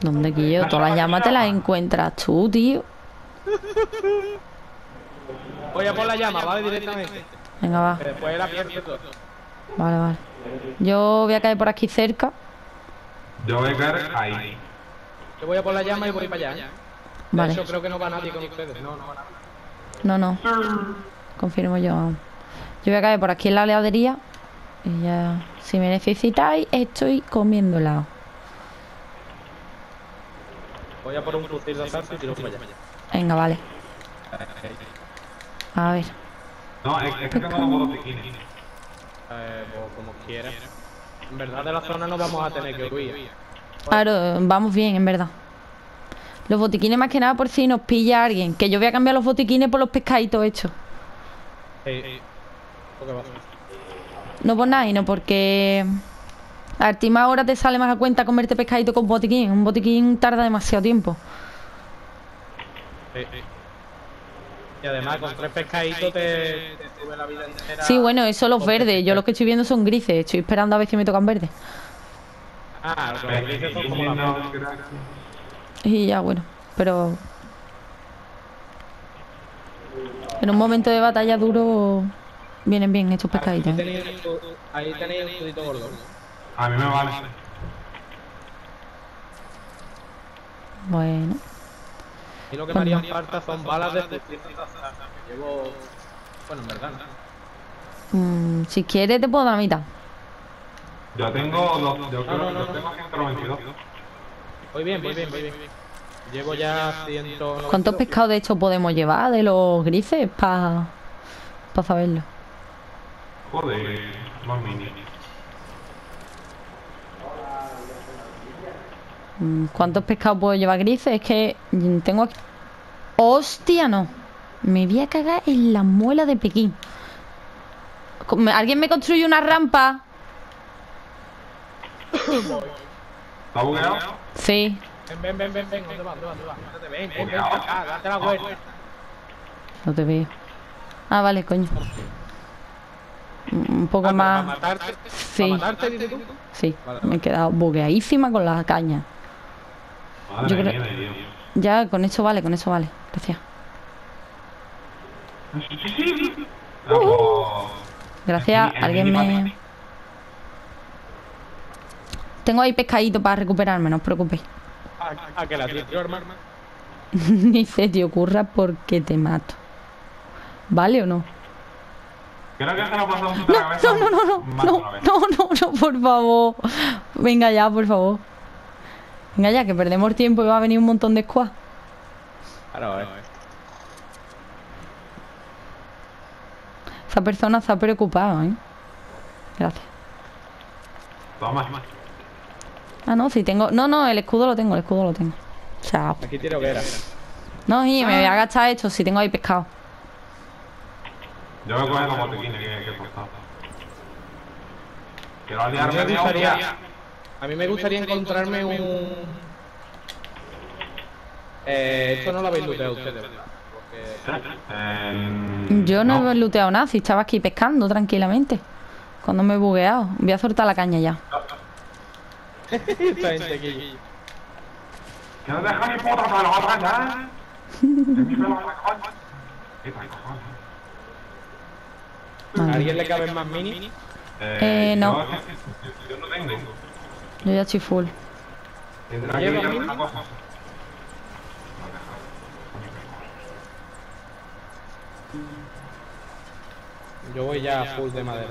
¿Dónde, Guillo? Todas las llamas te las encuentras tú, tío. Voy a por la llama, ¿vale? Directamente. Venga, va. Después la pierdo todo. Vale, vale. Yo voy a caer por aquí cerca. Yo voy a caer ahí. Yo voy a por la llama y voy para allá. De Vale. hecho, creo que no va nadie con ustedes. No, no va nadie. No, no. Confirmo yo. Yo voy a caer por aquí en la heladería. Y ya. Si me necesitáis, estoy comiendo helado. Voy a por un fusil de asalto y tiro para allá. Venga, vale. A ver. No, es, es que tengo dos botiquines. Eh, pues como quiera. En verdad, de la zona no vamos a tener que huir. Claro, vamos bien, en verdad. Los botiquines más que nada por si nos pilla alguien. Que yo voy a cambiar los botiquines por los pescaditos hechos. Sí. ¿Por qué va? No por nada, y no porque... A ti más ahora te sale más a cuenta comerte pescadito con botiquín. Un botiquín tarda demasiado tiempo. Sí, sí. Y además, con tres pescaditos te, te sube la vida entera. Sí, bueno, eso los verdes. Yo los que estoy viendo son grises. Estoy esperando a ver si me tocan verdes. Ah, los grises son como la. Y ya, bueno. Pero... En un momento de batalla duro... Vienen bien estos Ahí pescaditos. ¿eh? tenéis, ahí tenéis un escudito gordo. A mí me vale. Bueno. Y lo que me harían falta son balas de llevo... Bueno, en verdad, ¿no? Mm, si quieres te puedo dar la mitad. Yo tengo dos, yo No, creo que no, yo no. tengo 122. Voy bien, voy bien, voy bien. Llevo ya 100... ¿Cuántos pescados de hecho podemos llevar de los grises? Para pa saberlo. Joder, más mini. ¿Cuántos pescados puedo llevar grises? Es que mm, tengo aquí... ¡Hostia, no! Me voy a cagar en la muela de Pekín. ¿Alguien me construye una rampa? ¿Está bugueado? Sí. Ven, ven, ven, ven, ven. ¿Dónde vas? ¿Dónde vas? ¿Dónde vas? Métete, Ven, ven, ven para acá, date la vuelta. No te veo. Ah, vale, coño. Mm, Un poco Ah, ¿Para más... matarte? Sí. ¿Para matarte, dices tú? Sí, Vale, me he quedado bugueadísima con la caña. Madre Yo creo- mía, Dios. Ya, con eso vale, con eso vale. Gracias. Pues, Gracias, el alguien mini me... Tengo ahí pescadito para recuperarme, no os preocupéis. A, a que la tienes, hermano. Ni se te ocurra porque te mato. ¿Vale o no? Creo que se lo pasó un la cabeza. No, no, no, no, no, no, no, no, por favor. Venga ya, por favor. Venga ya, que perdemos tiempo y va a venir un montón de squad. Claro, eh. Esa persona está preocupada, ¿eh? Gracias. Toma. Ah, no, si tengo... No, no, el escudo lo tengo, el escudo lo tengo. Chao. Aquí tiro hoguera. No, y me voy a gastar esto si tengo ahí pescado. Yo voy a coger los botiquines que que he costado. Quiero aliarme de. A mí me gustaría encontrarme un... Eh, esto no lo habéis looteado ustedes, ¿verdad? Porque... Eh, Yo no, he looteado nada, si estaba aquí pescando tranquilamente. Cuando me he bugueado. Voy a soltar la caña ya. Esta gente aquí. Que no deja mi puta pelota ya. Es mi pelota, coño. ¿Qué tal, cojones? ¿A alguien le caben más mini? Eh, no. Yo no tengo. Yo ya estoy full. Tendrá que ¿Lleva ir a mini? una cosa. Yo voy ya full de madera.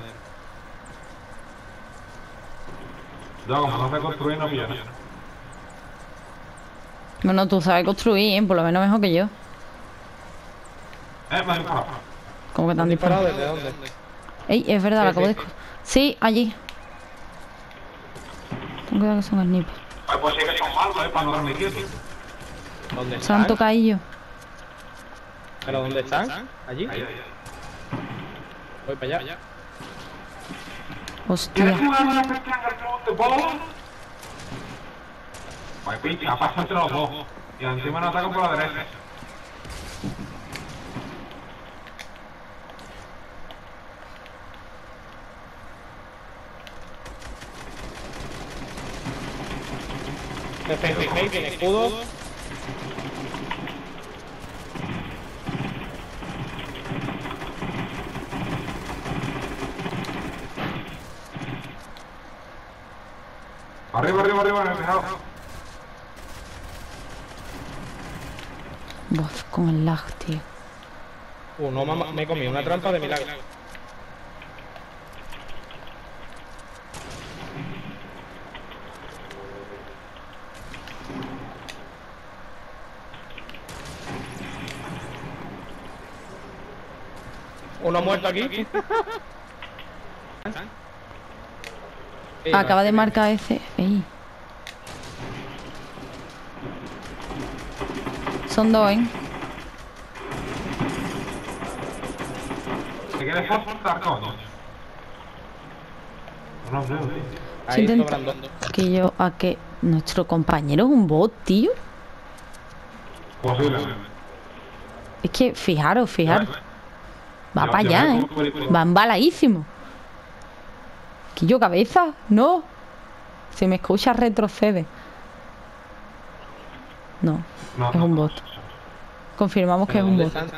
Yo como no sé construir no pillo. Bueno, tú sabes construir, ¿eh? Por lo menos mejor que yo. Eh, me han disparado. Como que te han ¿Disparado desde dónde? Ey, es verdad, la acabo de... sí. escu- Sí, allí. Ten cuidado que son snipers. Ay, pues sí que son malos, eh, para no darme quieto. ¿Dónde Se han están? ¿Pero dónde están? ¿Allí? Ahí, ahí. Voy para allá. Hostia. ¿Quieres jugar una pestaña al club de bola? Pues pinche, ha pasado entre los dos. Y encima nos atacan por la derecha. 66 tiene escudo. Arriba, arriba, arriba, en el tejado. Buah, con el lag, tío. Uh, no me, me he comido una trampa de milagro. Uno muerto aquí. Sí, Acaba de marcar ese. Ey. Son dos, ¿eh? ¿Te quieres soltar, coño? No lo veo, tío. Que yo, a que nuestro compañero es un bot, tío. Posiblemente. Es que, fijaros, fijaros. Va para allá, ¿eh? pongo película. Va embaladísimo. Que yo cabeza, no. Se me escucha retrocede. No, No, es un bot. Confirmamos que es un ¿Dónde bot.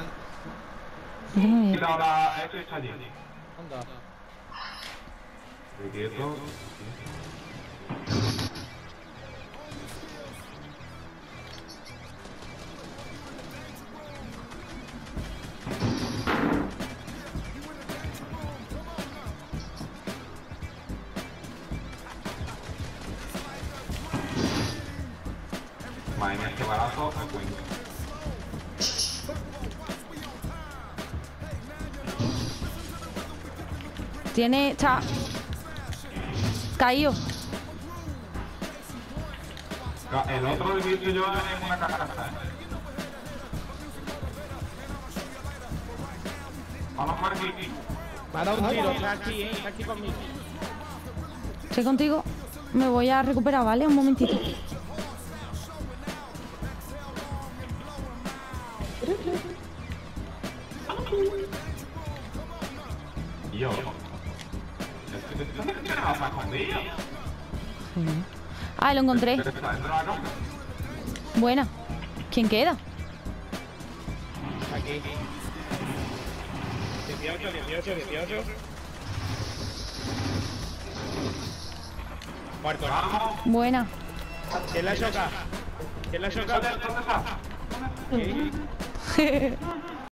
Madre mía, este balazo me cuento. Tiene. Está. Caído. El otro lo yo en una caja. Vamos por aquí. Me ha dado un tiro, está aquí, eh, está aquí conmigo. Estoy contigo. Me voy a recuperar, ¿vale? Un momentito. Y yo. ¿Qué te pasa escondido? Ah, lo encontré. Buena. ¿Quién queda? Aquí. 18, 18, 18. Muerto. Buena. ¿Quién la choca? ¿Quién la choca?